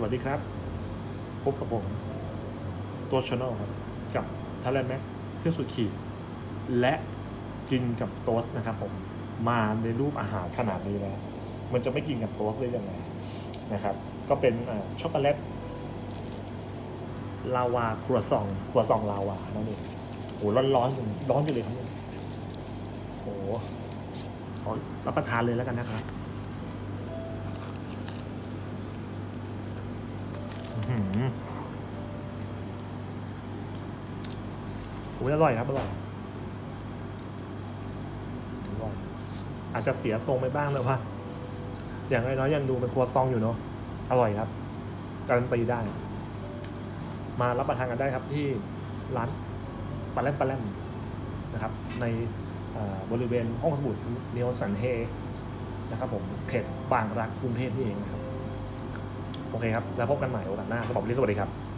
สวัสดีครับ พบกับผม ตัวช n น l ครับ กับท a เลนแม็กเที่ยวสุดขีด และกินกับโต๊สนะครับผม มาในรูปอาหารขนาดนี้แล้ว มันจะไม่กินกับโต๊สได้ยังไงนะครับ ก็เป็นช็อกโกแลตลาวาครัวซองครัวซองลาวานั่นเองโหร้อนร้อนร้อนอยู่เลยครับเนี่ยโหขอรับประทานเลยแล้วกันนะครับ โอ้ยอร่อยครับอร่อยอร่อย อาจจะเสียทรงไปบ้างเลยว่า อย่างน้อยๆยังดูเป็นครัวซองอยู่เนาะอร่อยครับ การันตีได้ มารับประทานกันได้ครับที่ร้านปลาแลมปลาแลมนะครับ ในบริเวณห้องสมุดเนียวสันเฮนะครับผมเขตบางรักกรุงเทพนี่เองนะครับ โอเคครับ แล้วพบกันใหม่โอกาสหน้าสำหรับวันนี้สวัสดีครับ